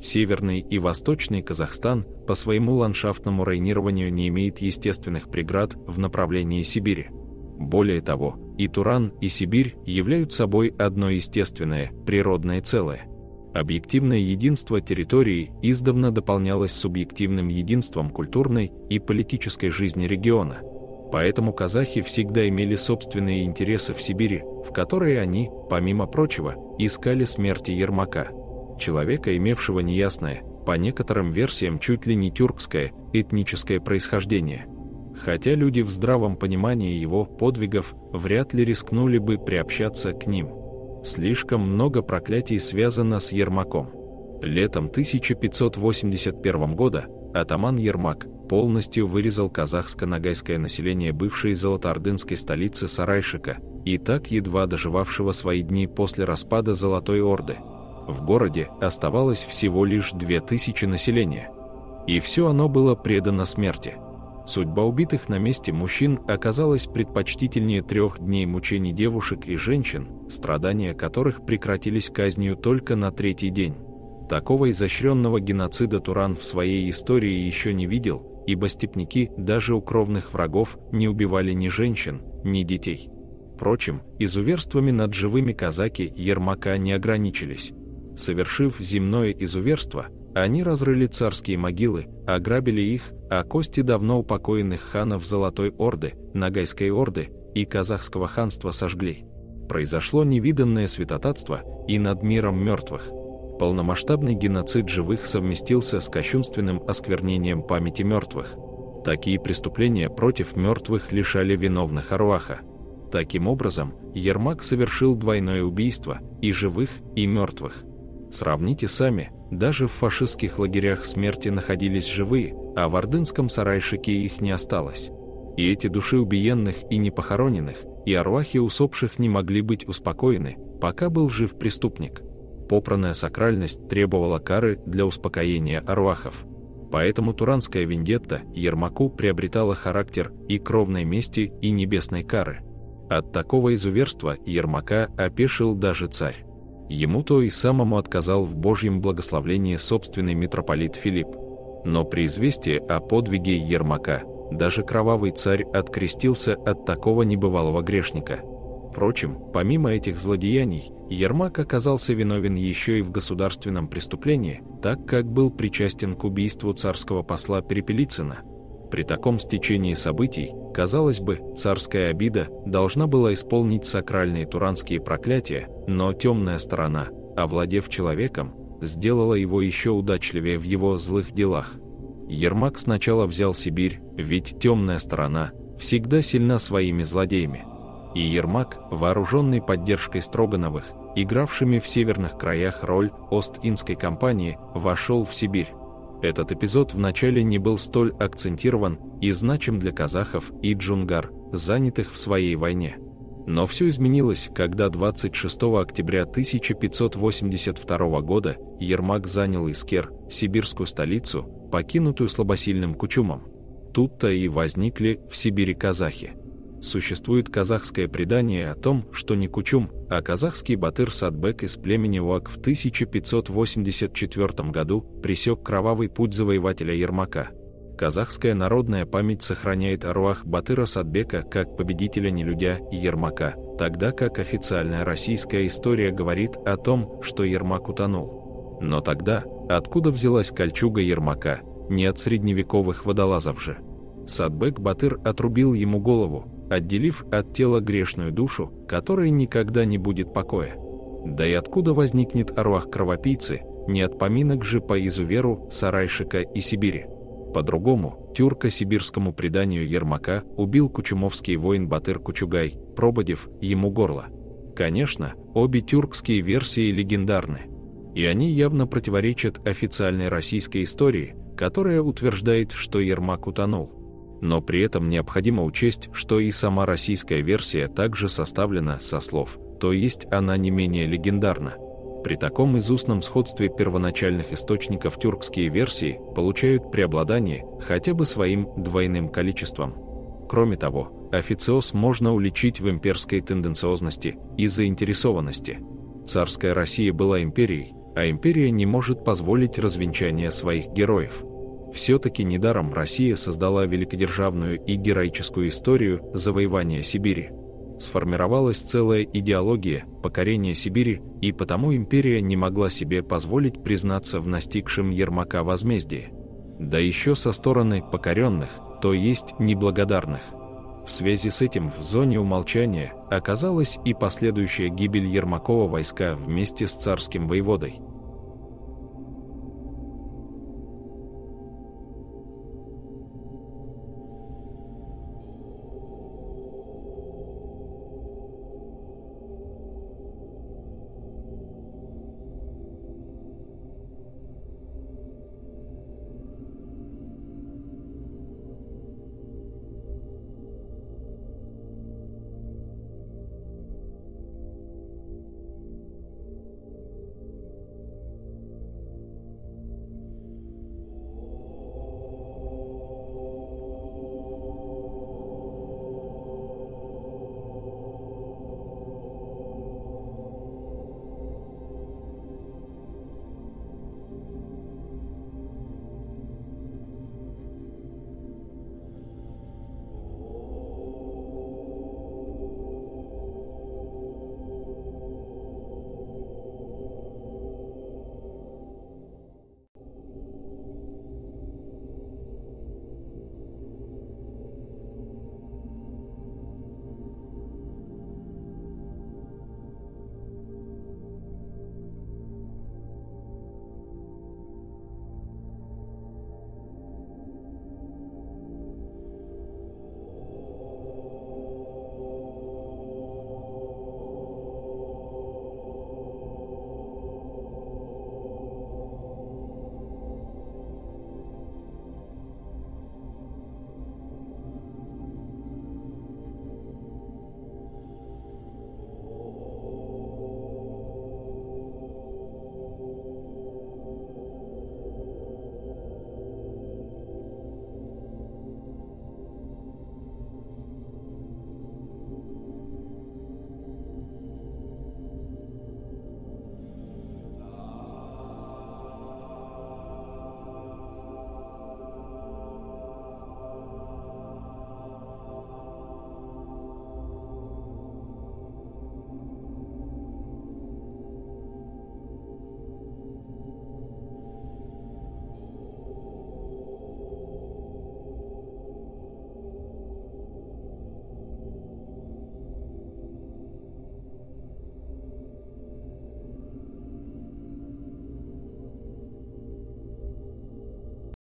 Северный и Восточный Казахстан по своему ландшафтному районированию не имеет естественных преград в направлении Сибири. Более того, и Туран, и Сибирь являются собой одно естественное, природное целое. Объективное единство территории издавна дополнялось субъективным единством культурной и политической жизни региона. Поэтому казахи всегда имели собственные интересы в Сибири, в которые они, помимо прочего, искали смерти Ермака, человека, имевшего неясное, по некоторым версиям чуть ли не тюркское, этническое происхождение – хотя люди в здравом понимании его подвигов вряд ли рискнули бы приобщаться к ним. Слишком много проклятий связано с Ермаком. Летом 1581 года атаман Ермак полностью вырезал казахско-ногайское население бывшей золотоордынской столицы Сарайшика и так едва доживавшего свои дни после распада Золотой Орды. В городе оставалось всего лишь 2000 населения. И все оно было предано смерти – Судьба убитых на месте мужчин оказалась предпочтительнее трех дней мучений девушек и женщин, страдания которых прекратились казнью только на третий день. Такого изощренного геноцида Туран в своей истории еще не видел, ибо степняки даже у кровных врагов не убивали ни женщин, ни детей. Впрочем, изуверствами над живыми казаки Ермака не ограничились. Совершив земное изуверство, они разрыли царские могилы, ограбили их, а кости давно упокоенных ханов Золотой Орды, Ногайской Орды и Казахского ханства сожгли. Произошло невиданное святотатство и над миром мертвых. Полномасштабный геноцид живых совместился с кощунственным осквернением памяти мертвых. Такие преступления против мертвых лишали виновных Аруаха. Таким образом, Ермак совершил двойное убийство и живых, и мертвых. Сравните сами, даже в фашистских лагерях смерти находились живые, а в ордынском сарайшике их не осталось. И эти души убиенных и непохороненных, и арвахи усопших не могли быть успокоены, пока был жив преступник. Попранная сакральность требовала кары для успокоения арвахов. Поэтому туранская вендетта Ермаку приобретала характер и кровной мести, и небесной кары. От такого изуверства Ермака опешил даже царь. Ему-то и самому отказал в Божьем благословении собственный митрополит Филипп. Но при известии о подвиге Ермака даже кровавый царь открестился от такого небывалого грешника. Впрочем, помимо этих злодеяний, Ермак оказался виновен еще и в государственном преступлении, так как был причастен к убийству царского посла Перепелицына – при таком стечении событий, казалось бы, царская обида должна была исполнить сакральные туранские проклятия, но темная сторона, овладев человеком, сделала его еще удачливее в его злых делах. Ермак сначала взял Сибирь, ведь темная сторона всегда сильна своими злодеями. И Ермак, вооруженный поддержкой Строгановых, игравшими в северных краях роль Ост-Индской компании, вошел в Сибирь. Этот эпизод вначале не был столь акцентирован и значим для казахов и джунгар, занятых в своей войне. Но все изменилось, когда 26 октября 1582 года Ермак занял Искер, сибирскую столицу, покинутую слабосильным Кучумом. Тут-то и возникли в Сибири казахи. Существует казахское предание о том, что не Кучум, а казахский батыр Садбек из племени Уак в 1584 году пресек кровавый путь завоевателя Ермака. Казахская народная память сохраняет Аруах Батыра Садбека как победителя Нелюдя и Ермака, тогда как официальная российская история говорит о том, что Ермак утонул. Но тогда, откуда взялась кольчуга Ермака, не от средневековых водолазов же. Садбек Батыр отрубил ему голову, отделив от тела грешную душу, которой никогда не будет покоя. Да и откуда возникнет аруах кровопийцы, не от поминок же по изуверу Сарайшика и Сибири. По-другому, тюрко-сибирскому преданию Ермака убил кучумовский воин Батыр Кучугай, прободив ему горло. Конечно, обе тюркские версии легендарны. И они явно противоречат официальной российской истории, которая утверждает, что Ермак утонул но при этом необходимо учесть, что и сама российская версия также составлена со слов, то есть она не менее легендарна. При таком изустном сходстве первоначальных источников тюркские версии получают преобладание хотя бы своим двойным количеством. Кроме того, официоз можно уличить в имперской тенденциозности и заинтересованности. Царская Россия была империей, а империя не может позволить развенчания своих героев. Все-таки недаром Россия создала великодержавную и героическую историю завоевания Сибири. Сформировалась целая идеология покорения Сибири, и потому империя не могла себе позволить признаться в настигшем Ермака возмездии. Да еще со стороны покоренных, то есть неблагодарных. В связи с этим в зоне умолчания оказалась и последующая гибель Ермакова войска вместе с царским воеводой.